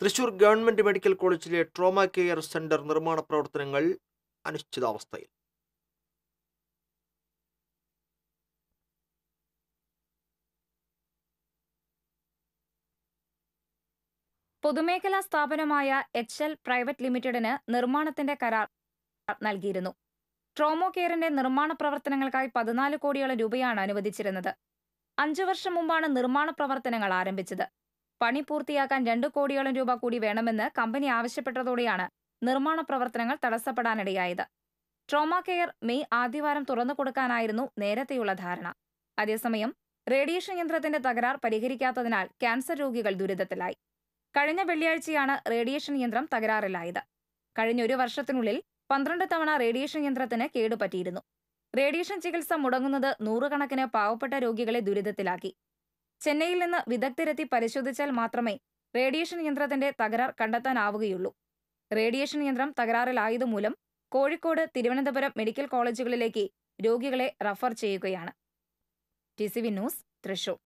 Thrissur government medical കോളേജിലെ trauma care centre നിർമ്മാണ പ്രവർത്തനങ്ങൾ അനിശ്ചിതാവസ്ഥയിൽ. പൊതുമേഖലാ സ്ഥാപനമായ എച്ച് എൽ പ്രൈവറ്റ് ലിമിറ്റഡിന് നിർമ്മാണത്തിന്റെ കരാർ നൽകിയിരുന്നു. ട്രോമോ കെയറിന്റെ നിർമ്മാണ പ്രവർത്തനങ്ങൾക്കായി പതിനാല് കോടിയോളം രൂപയാണ് അനുവദിച്ചിരുന്നത്. അഞ്ചു വർഷം മുമ്പാണ് നിർമ്മാണ പ്രവർത്തനങ്ങൾ ആരംഭിച്ചത്. പണി പൂർത്തിയാക്കാൻ രണ്ടു കോടിയോളം രൂപ കൂടി വേണമെന്ന് കമ്പനി ആവശ്യപ്പെട്ടതോടെയാണ് നിർമ്മാണ പ്രവർത്തനങ്ങൾ തടസ്സപ്പെടാനിടയായത്. ട്രോമ കെയർ മെയ് ആദ്യവാരം തുറന്നു കൊടുക്കാനായിരുന്നു നേരത്തെയുള്ള ധാരണ. അതേസമയം റേഡിയേഷൻ യന്ത്രത്തിന്റെ തകരാർ പരിഹരിക്കാത്തതിനാൽ ക്യാൻസർ രോഗികൾ ദുരിതത്തിലായി. കഴിഞ്ഞ വെള്ളിയാഴ്ചയാണ് റേഡിയേഷൻ യന്ത്രം തകരാറിലായത്. കഴിഞ്ഞ ഒരു വർഷത്തിനുള്ളിൽ പന്ത്രണ്ട് തവണ റേഡിയേഷൻ യന്ത്രത്തിന് കേടുപറ്റിയിരുന്നു. റേഡിയേഷൻ ചികിത്സ മുടങ്ങുന്നത് നൂറുകണക്കിന് പാവപ്പെട്ട രോഗികളെ ദുരിതത്തിലാക്കി. ചെന്നൈയിൽ നിന്ന് വിദഗ്ധരെത്തി പരിശോധിച്ചാൽ മാത്രമേ റേഡിയേഷൻ യന്ത്രത്തിന്റെ തകരാർ കണ്ടെത്താനാവുകയുള്ളൂ. റേഡിയേഷൻ യന്ത്രം തകരാറിലായതുമൂലം കോഴിക്കോട് തിരുവനന്തപുരം മെഡിക്കൽ കോളേജുകളിലേക്ക് രോഗികളെ റഫർ ചെയ്യുകയാണ്. T C V news Thrissur.